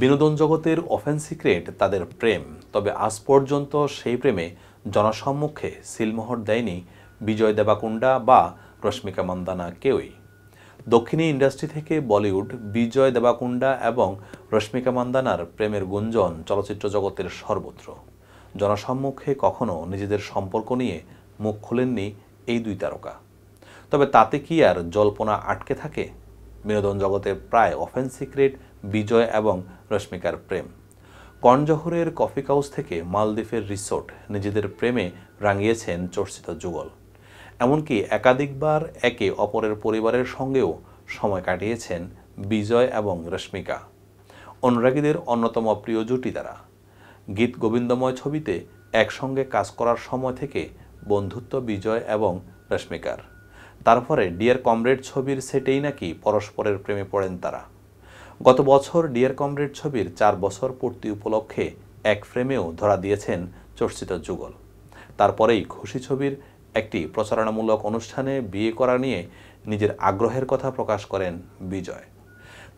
বিনোদন জগতের often secret তাদের প্রেম। তবে আজ পর্যন্ত সেই প্রেমে জনসম্মুখে সিলমোহর দেয়নি বিজয় দেবাকুণ্ডা বা রশ্মিকা মন্দানা কেউই। দক্ষিণী ইন্ডাস্ট্রি থেকে বলিউড বিজয় দেবাকুণ্ডা এবং রশ্মিকা মন্দানার প্রেমের গুঞ্জন চলচ্চিত্র জগতের সর্বত্র। জনসম্মুখে কখনো নিজেদের সম্পর্ক নিয়ে মুখ খুলেননি এই দুই তারকা। তবে তাতে কি আর জল্পনা আটকে থাকে? বিনোদন জগতে প্রায় অফেন সিক্রেট বিজয় এবং রশ্মিকার প্রেম। কর্ণজহরের কফি হাউস থেকে মালদ্বীপের রিসোর্ট নিজেদের প্রেমে রাঙিয়েছেন চর্চিত যুগল। এমনকি একাধিকবার একে অপরের পরিবারের সঙ্গেও সময় কাটিয়েছেন বিজয় এবং রশ্মিকা। অনুরাগীদের অন্যতম প্রিয় জুটি তারা। গীত গোবিন্দময় ছবিতে একসঙ্গে কাজ করার সময় থেকে বন্ধুত্ব বিজয় এবং রশ্মিকার। তারপরে, ডিয়ার কমরেড, ছবির সেটেই নাকি পরস্পরের প্রেমে পড়েন তারা? গত বছর, ডিয়ার কমরেড, ছবির চার বছর পূর্তি উপলক্ষে এক ফ্রেমেও ধরা দিয়েছেন চর্চিত যুগল। তারপরেই খুশি ছবির একটি প্রচারণামূলক অনুষ্ঠানে বিয়ে করা নিয়ে নিজের আগ্রহের কথা প্রকাশ করেন বিজয়।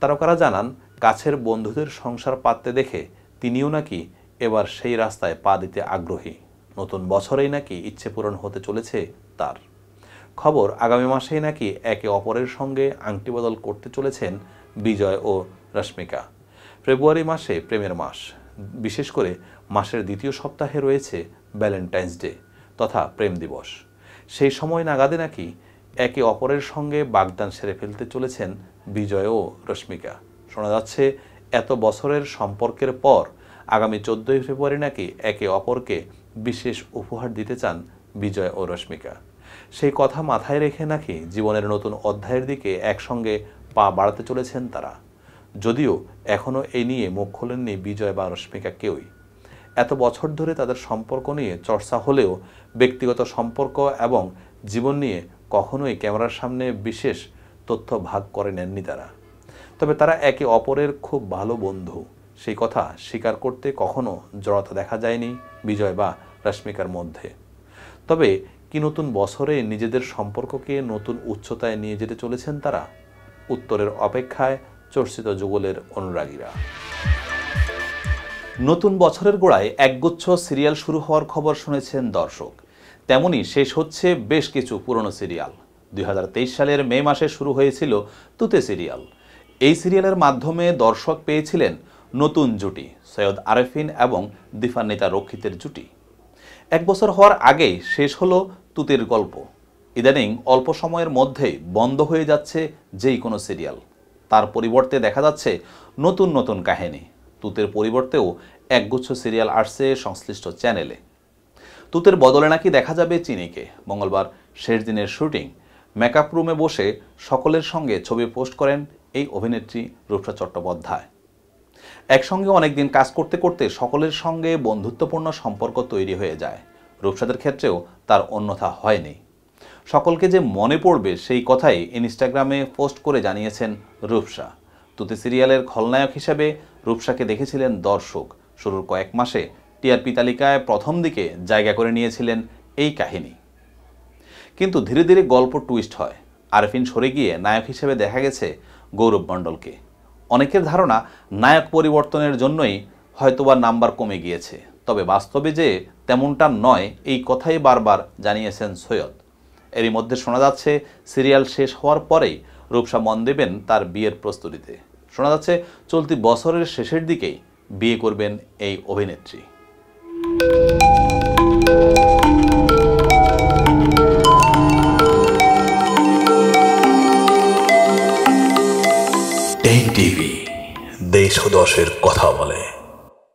তারকারা জানান, কাছের বন্ধুদের সংসার পাততে দেখে তিনিও নাকি এবার সেই রাস্তায় পা দিতে আগ্রহী। নতুন বছরেই নাকি ইচ্ছে পূরণ হতে চলেছে তার। খবর আগামী মাসেই নাকি একে অপরের সঙ্গে আংটি বদল করতে চলেছেন বিজয় ও রশ্মিকা। ফেব্রুয়ারি মাসে প্রেমের মাস। বিশেষ করে মাসের দ্বিতীয় সপ্তাহে রয়েছে ভ্যালেন্টাইন্স ডে তথা প্রেম দিবস। সেই সময় নাগাদে নাকি একে অপরের সঙ্গে বাগদান সেরে ফেলতে চলেছেন বিজয় ও রশ্মিকা। শোনা যাচ্ছে, এত বছরের সম্পর্কের পর আগামী চোদ্দই ফেব্রুয়ারি নাকি একে অপরকে বিশেষ উপহার দিতে চান বিজয় ও রশ্মিকা। সেই কথা মাথায় রেখে নাকি জীবনের নতুন অধ্যায়ের দিকে একসঙ্গে পা বাড়াতে চলেছেন তারা। যদিও এখনও এই নিয়ে মুখ খোলেননি বিজয় বা রশ্মিকা কেউই। এত বছর ধরে তাদের সম্পর্ক নিয়ে চর্চা হলেও ব্যক্তিগত সম্পর্ক এবং জীবন নিয়ে কখনোই ক্যামেরার সামনে বিশেষ তথ্য ভাগ করে নেননি তারা। তবে তারা একে অপরের খুব ভালো বন্ধু। সেই কথা স্বীকার করতে কখনো জড়তা দেখা যায়নি বিজয় বা রশ্মিকার মধ্যে। তবে কি নতুন বছরে নিজেদের সম্পর্ককে নতুন উচ্চতায় নিয়ে যেতে চলেছেন তারা? উত্তরের অপেক্ষায় চর্চিত যুগলের অনুরাগীরা। নতুন বছরের গোড়ায় একগুচ্ছ সিরিয়াল শুরু হওয়ার খবর শুনেছেন দর্শক। তেমনি শেষ হচ্ছে বেশ কিছু পুরনো সিরিয়াল। দুই হাজার তেইশ সালের মে মাসে শুরু হয়েছিল তুতে সিরিয়াল। এই সিরিয়ালের মাধ্যমে দর্শক পেয়েছিলেন নতুন জুটি, সৈয়দ আরেফিন এবং দিফান্নিতা রক্ষিতের জুটি। এক বছর হওয়ার আগেই শেষ হলো তুতের গল্প। ইদানিং অল্প সময়ের মধ্যেই বন্ধ হয়ে যাচ্ছে যেই কোনো সিরিয়াল। তার পরিবর্তে দেখা যাচ্ছে নতুন নতুন কাহিনী। তুতের পরিবর্তেও একগুচ্ছ সিরিয়াল আসছে সংশ্লিষ্ট চ্যানেলে। তুতের বদলে নাকি দেখা যাবে চিনিকে। মঙ্গলবার শেষ দিনের শুটিং, মেকআপ রুমে বসে সকলের সঙ্গে ছবি পোস্ট করেন এই অভিনেত্রী রূপসা চট্টোপাধ্যায়। একসঙ্গে অনেকদিন কাজ করতে করতে সকলের সঙ্গে বন্ধুত্বপূর্ণ সম্পর্ক তৈরি হয়ে যায়। রূপসাদের ক্ষেত্রেও তার অন্যথা হয়নি। সকলকে যে মনে পড়বে সেই কথাই ইনস্টাগ্রামে পোস্ট করে জানিয়েছেন রূপসা। তুতে সিরিয়ালের খলনায়ক হিসেবে রূপসাকে দেখেছিলেন দর্শক। শুরুর কয়েক মাসে টিআরপি তালিকায় প্রথম দিকে জায়গা করে নিয়েছিলেন এই কাহিনী। কিন্তু ধীরে ধীরে গল্প টুইস্ট হয়। আরফিন সরে গিয়ে নায়ক হিসেবে দেখা গেছে গৌরব মণ্ডলকে। অনেকের ধারণা নায়ক পরিবর্তনের জন্যই হয়তোবা নাম্বার কমে গিয়েছে। তবে বাস্তবে যে তেমনটা নয়, এই কথাই বারবার জানিয়েছেন সৈয়দ। এরই মধ্যে শোনা যাচ্ছে, সিরিয়াল শেষ হওয়ার পরেই রূপসা মন দেবেন তার বিয়ের প্রস্তুতিতে। শোনা যাচ্ছে, চলতি বছরের শেষের দিকেই বিয়ে করবেন এই অভিনেত্রী। টিভি দেশ দশের কথা বলে।